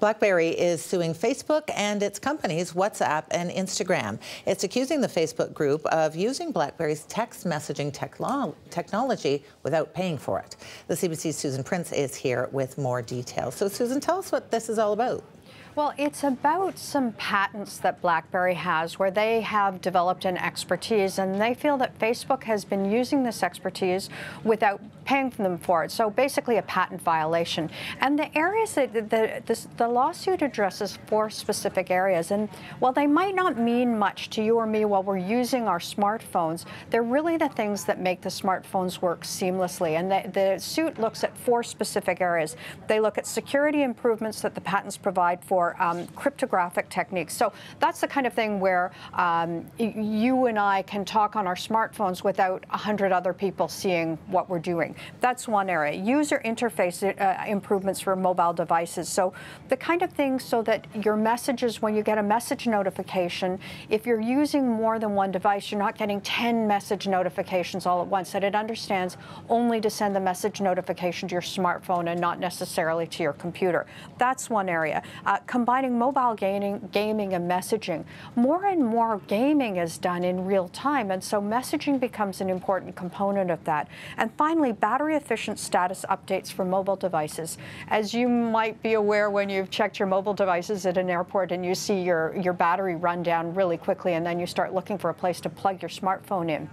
BlackBerry is suing Facebook and its companies WhatsApp and Instagram. It's accusing the Facebook group of using BlackBerry's text messaging technology without paying for it. The CBC's Susan Prince is here with more details. So, Susan, tell us what this is all about. Well, it's about some patents that BlackBerry has where they have developed an expertise and they feel that Facebook has been using this expertise without paying them for it. So basically a patent violation. And the areas that the, the, the lawsuit addresses four specific areas. And while they might not mean much to you or me while we're using our smartphones, they're really the things that make the smartphones work seamlessly. And the, the suit looks at four specific areas. They look at security improvements that the patents provide for um, cryptographic techniques. So that's the kind of thing where um, you and I can talk on our smartphones without 100 other people seeing what we're doing. That's one area. User interface uh, improvements for mobile devices. So the kind of thing so that your messages, when you get a message notification, if you're using more than one device, you're not getting 10 message notifications all at once, that it understands only to send the message notification to your smartphone and not necessarily to your computer. That's one area. Uh, combining mobile gaming, gaming and messaging. More and more gaming is done in real time, and so messaging becomes an important component of that. And finally, battery efficient status updates for mobile devices. As you might be aware when you've checked your mobile devices at an airport and you see your, your battery run down really quickly, and then you start looking for a place to plug your smartphone in.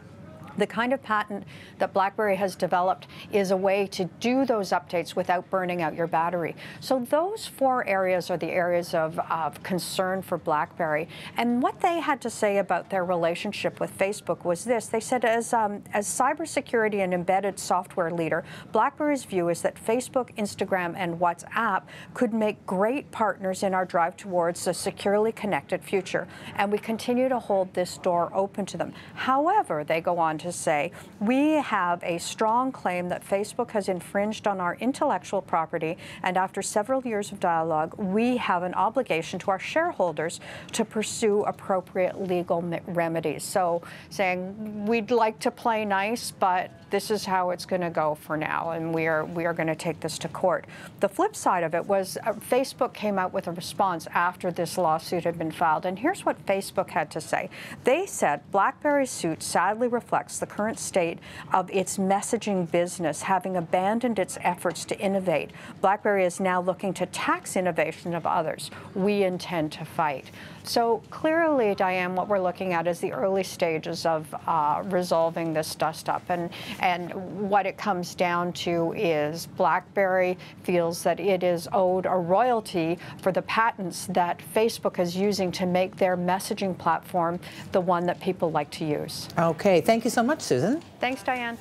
The kind of patent that BlackBerry has developed is a way to do those updates without burning out your battery. So those four areas are the areas of, of concern for BlackBerry. And what they had to say about their relationship with Facebook was this. They said, as, um, as cybersecurity and embedded software leader, BlackBerry's view is that Facebook, Instagram, and WhatsApp could make great partners in our drive towards a securely connected future. And we continue to hold this door open to them. However, they go on to to say we have a strong claim that Facebook has infringed on our intellectual property, and after several years of dialogue, we have an obligation to our shareholders to pursue appropriate legal remedies. So, saying we'd like to play nice, but this is how it's going to go for now, and we are we are going to take this to court. The flip side of it was uh, Facebook came out with a response after this lawsuit had been filed, and here's what Facebook had to say. They said BlackBerry's suit sadly reflects the current state of its messaging business, having abandoned its efforts to innovate. BlackBerry is now looking to tax innovation of others. We intend to fight. So clearly, Diane, what we're looking at is the early stages of uh, resolving this dust up. And, and what it comes down to is BlackBerry feels that it is owed a royalty for the patents that Facebook is using to make their messaging platform the one that people like to use. Okay, thank you so much, Susan. Thanks, Diane.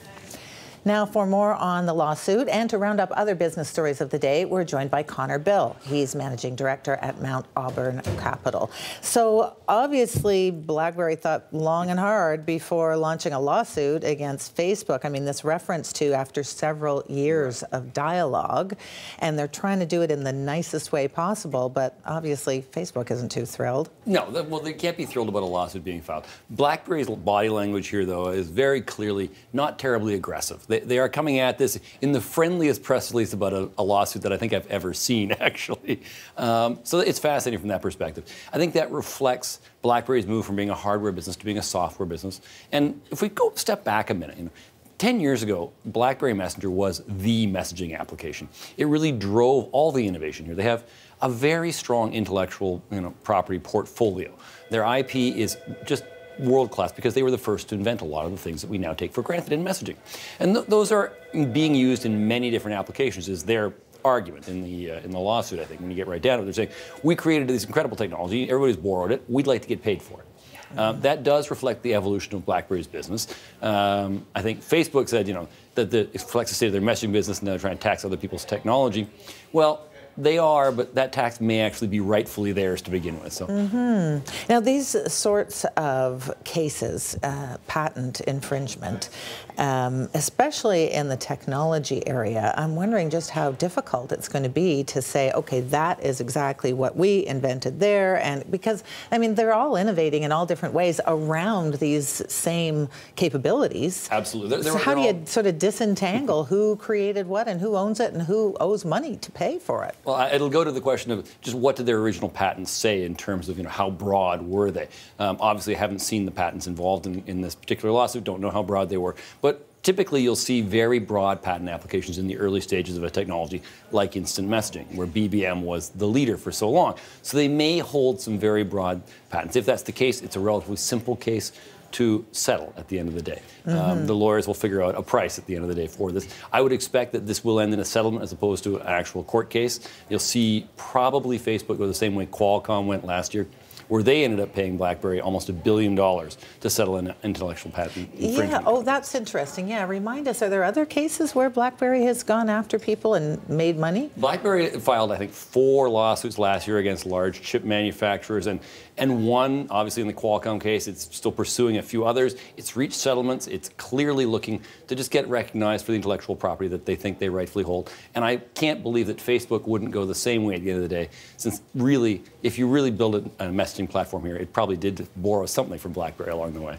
Now, for more on the lawsuit and to round up other business stories of the day, we're joined by Connor Bill. He's managing director at Mount Auburn Capital. So, obviously, BlackBerry thought long and hard before launching a lawsuit against Facebook. I mean, this reference to after several years of dialogue, and they're trying to do it in the nicest way possible, but obviously, Facebook isn't too thrilled. No, well, they can't be thrilled about a lawsuit being filed. BlackBerry's body language here, though, is very clearly not terribly aggressive. They, they are coming at this in the friendliest press release about a, a lawsuit that I think I've ever seen, actually. Um, so it's fascinating from that perspective. I think that reflects BlackBerry's move from being a hardware business to being a software business. And if we go step back a minute, you know, 10 years ago, BlackBerry Messenger was the messaging application. It really drove all the innovation here. They have a very strong intellectual you know, property portfolio. Their IP is just world class because they were the first to invent a lot of the things that we now take for granted in messaging. And th those are being used in many different applications is their argument in the uh, in the lawsuit I think when you get right down to it they're saying we created this incredible technology everybody's borrowed it we'd like to get paid for it um, that does reflect the evolution of BlackBerry's business. Um, I think Facebook said, you know, that the, it reflects the state of their messaging business and they're trying to tax other people's technology. Well, they are, but that tax may actually be rightfully theirs to begin with. So, mm -hmm. now these sorts of cases, uh, patent infringement, um, especially in the technology area, I'm wondering just how difficult it's going to be to say, okay, that is exactly what we invented there, and because I mean they're all innovating in all different ways around these same capabilities. Absolutely. They're, they're, so how do you sort of disentangle who created what and who owns it and who owes money to pay for it? Well, it'll go to the question of just what did their original patents say in terms of you know how broad were they? Um, obviously, I haven't seen the patents involved in, in this particular lawsuit. Don't know how broad they were, but typically you'll see very broad patent applications in the early stages of a technology like instant messaging, where BBM was the leader for so long. So they may hold some very broad patents. If that's the case, it's a relatively simple case to settle at the end of the day. Um, the lawyers will figure out a price at the end of the day for this. I would expect that this will end in a settlement as opposed to an actual court case. You'll see probably Facebook go the same way Qualcomm went last year, where they ended up paying BlackBerry almost a billion dollars to settle an intellectual patent infringement. Yeah. Oh, that's interesting. Yeah. Remind us. Are there other cases where BlackBerry has gone after people and made money? BlackBerry filed, I think, four lawsuits last year against large chip manufacturers, and and one, obviously, in the Qualcomm case, it's still pursuing a few others. It's reached settlements. It's clearly looking to just get recognized for the intellectual property that they think they rightfully hold. And I can't believe that Facebook wouldn't go the same way at the end of the day, since really, if you really build a, messaging platform here, it probably did borrow something from BlackBerry along the way.